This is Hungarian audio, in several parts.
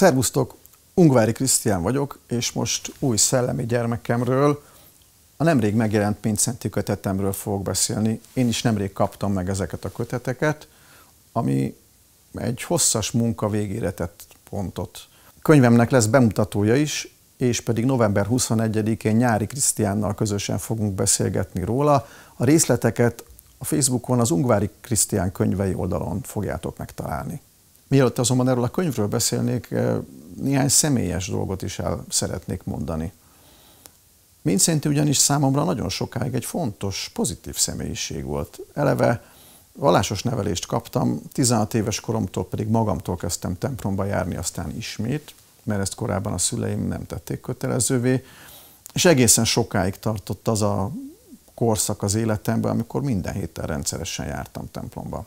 Szervusztok! Ungvári Krisztián vagyok, és most új szellemi gyermekemről, a nemrég megjelent Mincenti kötetemről fogok beszélni. Én is nemrég kaptam meg ezeket a köteteket, ami egy hosszas munka végére tett pontot. Könyvemnek lesz bemutatója is, és pedig november 21-én Nyári Krisztiánnal közösen fogunk beszélgetni róla. A részleteket a Facebookon az Ungvári Krisztián könyvei oldalon fogjátok megtalálni. Mielőtt azonban erről a könyvről beszélnék, eh, néhány személyes dolgot is el szeretnék mondani. Mindszinti ugyanis számomra nagyon sokáig egy fontos, pozitív személyiség volt. Eleve vallásos nevelést kaptam, 16 éves koromtól pedig magamtól kezdtem templomba járni, aztán ismét, mert ezt korábban a szüleim nem tették kötelezővé, és egészen sokáig tartott az a korszak az életemben, amikor minden héten rendszeresen jártam templomba.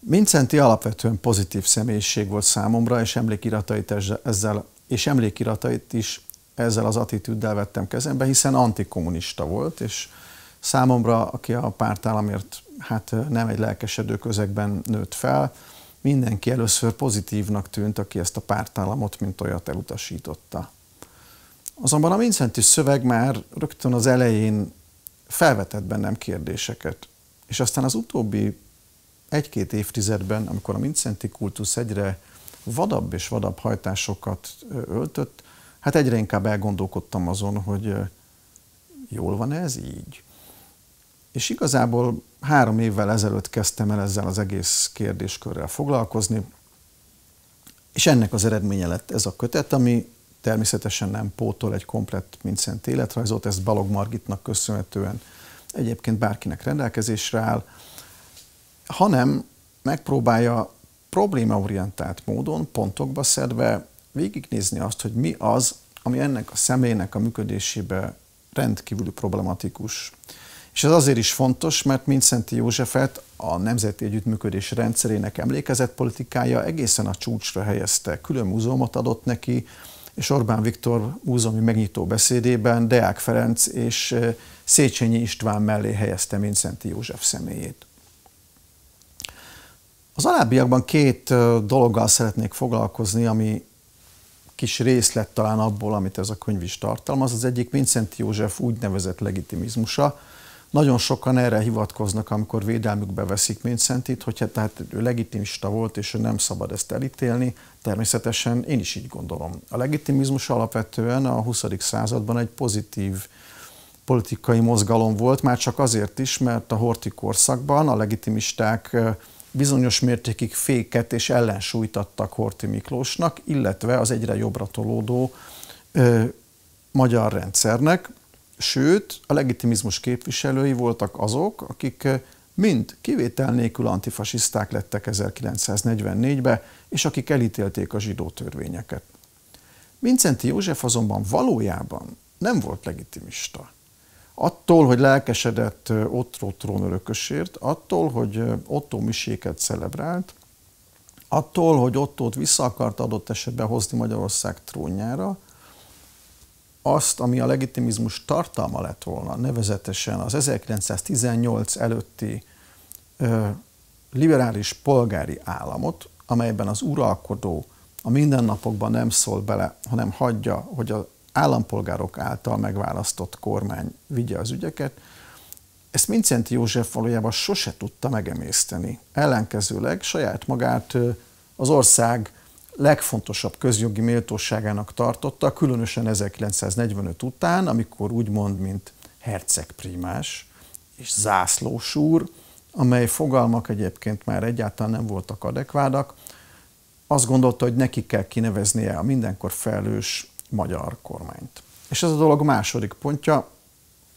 Mincenti alapvetően pozitív személyiség volt számomra, és emlékiratait ezzel, és emlékiratait is ezzel az attitűddel vettem kezembe, hiszen antikommunista volt, és számomra, aki a pártállamért hát nem egy lelkesedő közegben nőtt fel, mindenki először pozitívnak tűnt, aki ezt a pártállamot, mint olyat elutasította. Azonban a Vincenti szöveg már rögtön az elején felvetett bennem kérdéseket, és aztán az utóbbi egy-két évtizedben, amikor a Vincenti kultusz egyre vadabb és vadabb hajtásokat öltött, hát egyre inkább elgondolkodtam azon, hogy jól van ez így? És igazából három évvel ezelőtt kezdtem el ezzel az egész kérdéskörrel foglalkozni, és ennek az eredménye lett ez a kötet, ami természetesen nem pótol egy komplett Vincent életrajzot, ezt Balog Margitnak köszönhetően egyébként bárkinek rendelkezésre áll, hanem megpróbálja problémaorientált módon, pontokba szedve végignézni azt, hogy mi az, ami ennek a személynek a működésébe rendkívül problematikus. És ez azért is fontos, mert Mincenti Józsefet a Nemzeti Együttműködés rendszerének emlékezett politikája egészen a csúcsra helyezte. Külön múzeumot adott neki, és Orbán Viktor múzeumi megnyitó beszédében Deák Ferenc és eh, Széchenyi István mellé helyezte Mincenti József személyét. Az alábbiakban két dologgal szeretnék foglalkozni, ami kis részlet talán abból, amit ez a könyv is tartalmaz. Az egyik Vincent József úgynevezett legitimizmusa. Nagyon sokan erre hivatkoznak, amikor védelmükbe veszik Vincentit, hogyha tehát ő legitimista volt, és ő nem szabad ezt elítélni. Természetesen én is így gondolom. A legitimizmus alapvetően a 20. században egy pozitív politikai mozgalom volt, már csak azért is, mert a horti korszakban a legitimisták bizonyos mértékig féket és ellensúlyt adtak Horthy Miklósnak, illetve az egyre jobbra tolódó ö, magyar rendszernek, sőt, a legitimizmus képviselői voltak azok, akik mind kivétel nélkül antifasiszták lettek 1944-ben, és akik elítélték a zsidó törvényeket. Vincenti József azonban valójában nem volt legitimista. Attól, hogy lelkesedett Otto trónörökösért, attól, hogy Otto miséket celebrált, attól, hogy Ottót vissza akart adott esetben hozni Magyarország trónjára, azt, ami a legitimizmus tartalma lett volna, nevezetesen az 1918 előtti liberális polgári államot, amelyben az uralkodó a mindennapokban nem szól bele, hanem hagyja, hogy a állampolgárok által megválasztott kormány vigye az ügyeket, ezt Mincenti József valójában sose tudta megemészteni. Ellenkezőleg saját magát az ország legfontosabb közjogi méltóságának tartotta, különösen 1945 után, amikor úgymond, mint hercegprímás és zászlós úr, amely fogalmak egyébként már egyáltalán nem voltak adekvádak, azt gondolta, hogy neki kell kineveznie a mindenkor felelős magyar kormányt. És ez a dolog második pontja,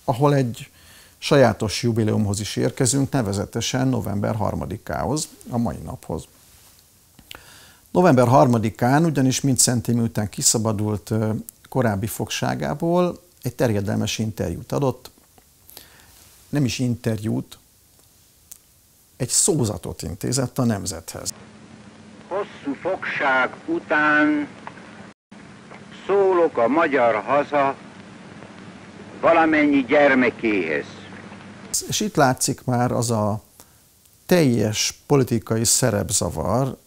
ahol egy sajátos jubileumhoz is érkezünk, nevezetesen november 3-ához, a mai naphoz. November 3-án ugyanis mint után kiszabadult korábbi fogságából egy terjedelmes interjút adott, nem is interjút, egy szózatot intézett a nemzethez. Hosszú fogság után szólok a magyar haza valamennyi gyermekéhez. És itt látszik már az a teljes politikai szerepzavar,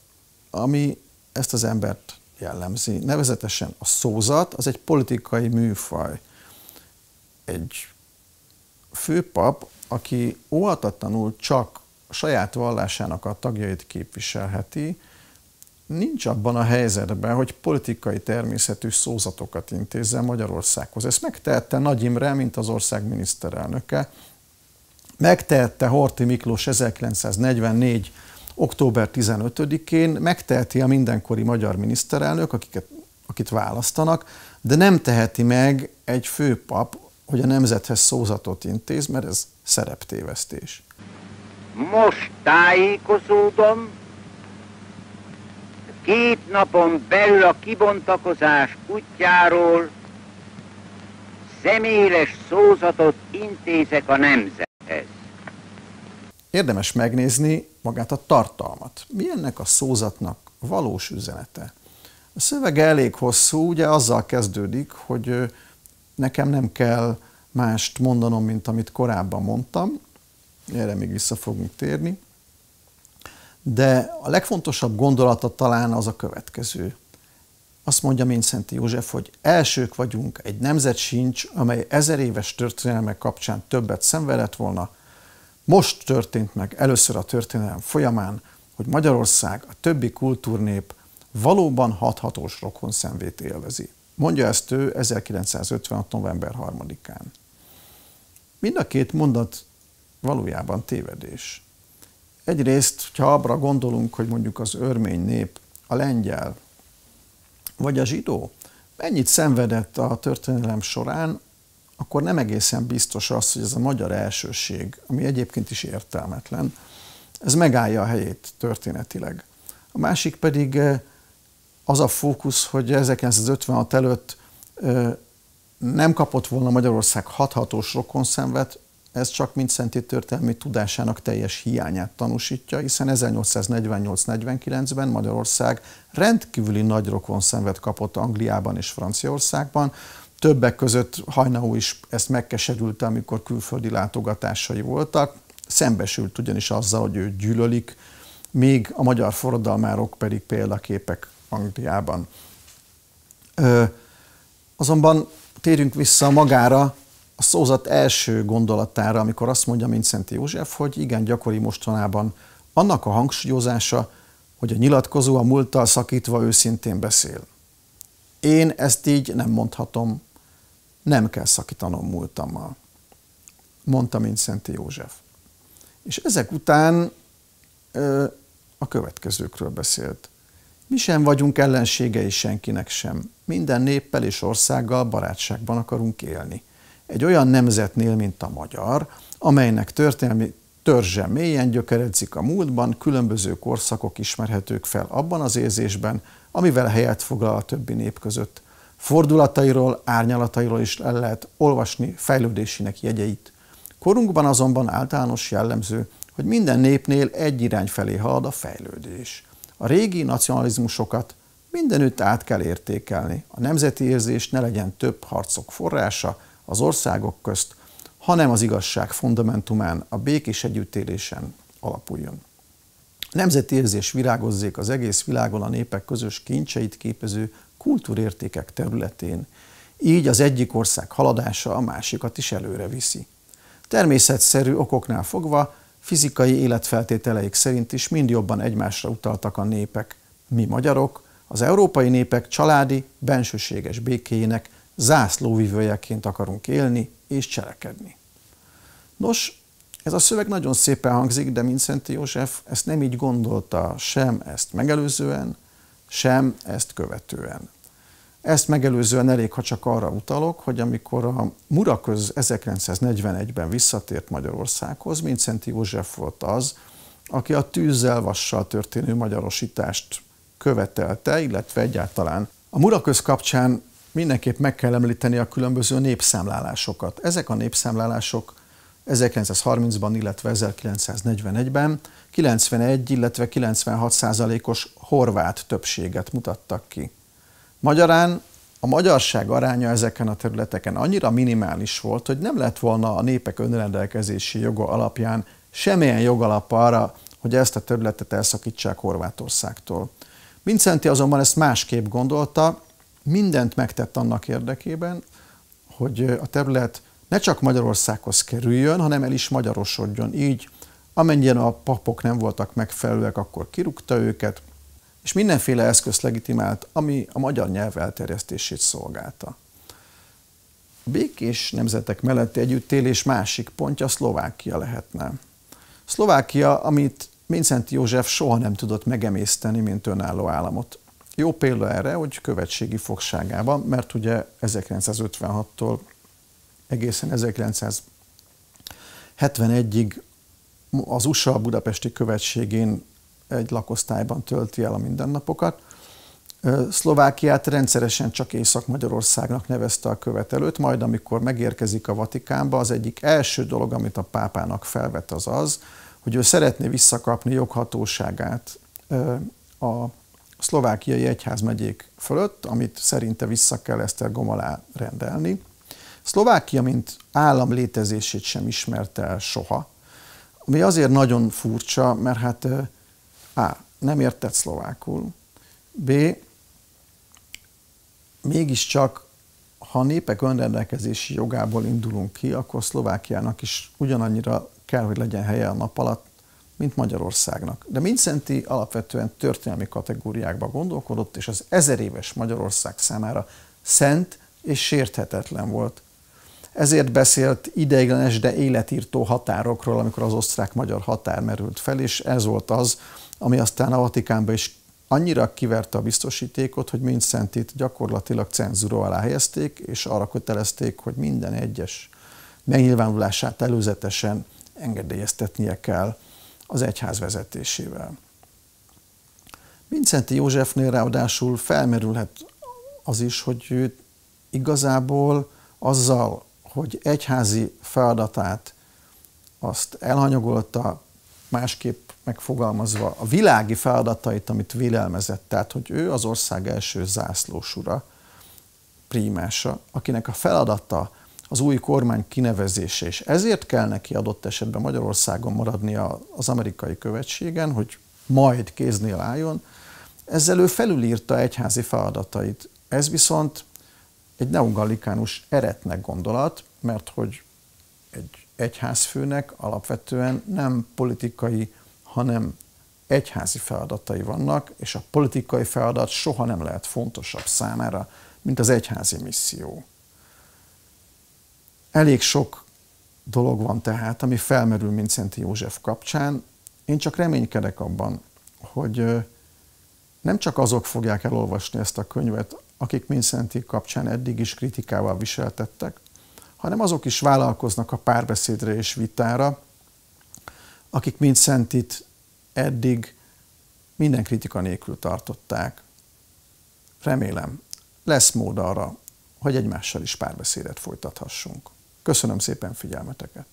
ami ezt az embert jellemzi. Nevezetesen a szózat az egy politikai műfaj. Egy főpap, aki óhatatlanul csak saját vallásának a tagjait képviselheti, nincs abban a helyzetben, hogy politikai természetű szózatokat intézzen Magyarországhoz. Ezt megtehette Nagy Imre, mint az ország miniszterelnöke. Megtehette Horti Miklós 1944 október 15-én, megteheti a mindenkori magyar miniszterelnök, akiket, akit választanak, de nem teheti meg egy főpap, hogy a nemzethez szózatot intéz, mert ez szereptévesztés. Most tájékozódom, két napon belül a kibontakozás útjáról személyes szózatot intézek a nemzethez. Érdemes megnézni magát a tartalmat. Mi ennek a szózatnak valós üzenete? A szövege elég hosszú, ugye azzal kezdődik, hogy nekem nem kell mást mondanom, mint amit korábban mondtam, erre még vissza fogunk térni. De a legfontosabb gondolata talán az a következő. Azt mondja Mincenti József, hogy elsők vagyunk, egy nemzet sincs, amely ezer éves történelmek kapcsán többet szenvedett volna. Most történt meg először a történelem folyamán, hogy Magyarország, a többi kultúrnép valóban hathatós rokon szemvét élvezi. Mondja ezt ő 1956. november 3-án. Mind a két mondat valójában tévedés. Egyrészt, ha abra gondolunk, hogy mondjuk az örmény nép, a lengyel, vagy a zsidó mennyit szenvedett a történelem során, akkor nem egészen biztos az, hogy ez a magyar elsőség, ami egyébként is értelmetlen, ez megállja a helyét történetileg. A másik pedig eh, az a fókusz, hogy 1956 előtt eh, nem kapott volna Magyarország hathatós rokonszenvet, ez csak mint szenti történelmi tudásának teljes hiányát tanúsítja, hiszen 1848-49-ben Magyarország rendkívüli nagy rokonszenvet kapott Angliában és Franciaországban, Többek között Hajnahó is ezt megkeserülte, amikor külföldi látogatásai voltak. Szembesült ugyanis azzal, hogy ő gyűlölik, még a magyar forradalmárok pedig példaképek Angliában. Ö, azonban térjünk vissza magára, a szózat első gondolatára, amikor azt mondja Mincenti József, hogy igen, gyakori mostanában annak a hangsúlyozása, hogy a nyilatkozó a múlttal szakítva őszintén beszél. Én ezt így nem mondhatom, nem kell szakítanom múltammal, mondta Mincenti József. És ezek után ö, a következőkről beszélt. Mi sem vagyunk ellenségei senkinek sem. Minden néppel és országgal barátságban akarunk élni egy olyan nemzetnél, mint a magyar, amelynek történelmi törzse mélyen gyökeredzik a múltban, különböző korszakok ismerhetők fel abban az érzésben, amivel helyet foglal a többi nép között. Fordulatairól, árnyalatairól is el lehet olvasni fejlődésének jegyeit. Korunkban azonban általános jellemző, hogy minden népnél egy irány felé halad a fejlődés. A régi nacionalizmusokat mindenütt át kell értékelni. A nemzeti érzés ne legyen több harcok forrása, az országok közt, hanem az igazság fundamentumán, a békés együttélésen alapuljon. Nemzeti érzés virágozzék az egész világon a népek közös kincseit képező kultúrértékek területén, így az egyik ország haladása a másikat is előre viszi. Természetszerű okoknál fogva fizikai életfeltételeik szerint is mind jobban egymásra utaltak a népek. Mi magyarok, az európai népek családi, bensőséges békéjének zászlóvivőjeként akarunk élni és cselekedni. Nos, ez a szöveg nagyon szépen hangzik, de Mincenti József ezt nem így gondolta, sem ezt megelőzően, sem ezt követően. Ezt megelőzően elég, ha csak arra utalok, hogy amikor a Muraköz 1941-ben visszatért Magyarországhoz, Mincenti József volt az, aki a tűzzel, vassal történő magyarosítást követelte, illetve egyáltalán a Muraköz kapcsán mindenképp meg kell említeni a különböző népszámlálásokat. Ezek a népszámlálások 1930-ban, illetve 1941-ben 91, illetve 96 százalékos horvát többséget mutattak ki. Magyarán a magyarság aránya ezeken a területeken annyira minimális volt, hogy nem lett volna a népek önrendelkezési joga alapján semmilyen jogalap arra, hogy ezt a területet elszakítsák Horvátországtól. Vincenti azonban ezt másképp gondolta, mindent megtett annak érdekében, hogy a terület ne csak Magyarországhoz kerüljön, hanem el is magyarosodjon. Így, amennyien a papok nem voltak megfelelőek, akkor kirúgta őket, és mindenféle eszközt legitimált, ami a magyar nyelv elterjesztését szolgálta. A békés nemzetek melletti együttélés másik pontja Szlovákia lehetne. Szlovákia, amit Mincenti József soha nem tudott megemészteni, mint önálló államot. Jó példa erre, hogy követségi fogságában, mert ugye 1956-tól egészen 1971-ig az USA budapesti követségén egy lakosztályban tölti el a mindennapokat. Szlovákiát rendszeresen csak Észak-Magyarországnak nevezte a követelőt, majd amikor megérkezik a Vatikánba, az egyik első dolog, amit a pápának felvet, az az, hogy ő szeretné visszakapni joghatóságát a szlovákiai egyházmegyék fölött, amit szerinte vissza kell Esztergom alá rendelni. Szlovákia, mint állam létezését sem ismerte el soha, ami azért nagyon furcsa, mert hát A. nem értett szlovákul, B. mégiscsak ha a népek önrendelkezési jogából indulunk ki, akkor Szlovákiának is ugyanannyira kell, hogy legyen helye a nap alatt, mint Magyarországnak. De Mincenti alapvetően történelmi kategóriákban gondolkodott, és az ezer éves Magyarország számára szent és sérthetetlen volt. Ezért beszélt ideiglenes, de életírtó határokról, amikor az osztrák-magyar határ merült fel, és ez volt az, ami aztán a Vatikánban is annyira kiverte a biztosítékot, hogy Mincentit gyakorlatilag cenzúra alá helyezték, és arra kötelezték, hogy minden egyes megnyilvánulását előzetesen engedélyeztetnie kell az egyház vezetésével. Vincenti Józsefnél ráadásul felmerülhet az is, hogy ő igazából azzal, hogy egyházi feladatát azt elhanyagolta, másképp megfogalmazva a világi feladatait, amit vélelmezett, tehát hogy ő az ország első zászlósura, prímása, akinek a feladata az új kormány kinevezése, és ezért kell neki adott esetben Magyarországon maradnia az amerikai követségen, hogy majd kéznél álljon, ezzel ő felülírta egyházi feladatait. Ez viszont egy neogallikánus eretnek gondolat, mert hogy egy egyházfőnek alapvetően nem politikai, hanem egyházi feladatai vannak, és a politikai feladat soha nem lehet fontosabb számára, mint az egyházi misszió. Elég sok dolog van tehát, ami felmerül Mincenti József kapcsán. Én csak reménykedek abban, hogy nem csak azok fogják elolvasni ezt a könyvet, akik Mincenti kapcsán eddig is kritikával viseltettek, hanem azok is vállalkoznak a párbeszédre és vitára, akik Mincentit eddig minden kritika nélkül tartották. Remélem, lesz mód arra, hogy egymással is párbeszédet folytathassunk. Köszönöm szépen figyelmeteket!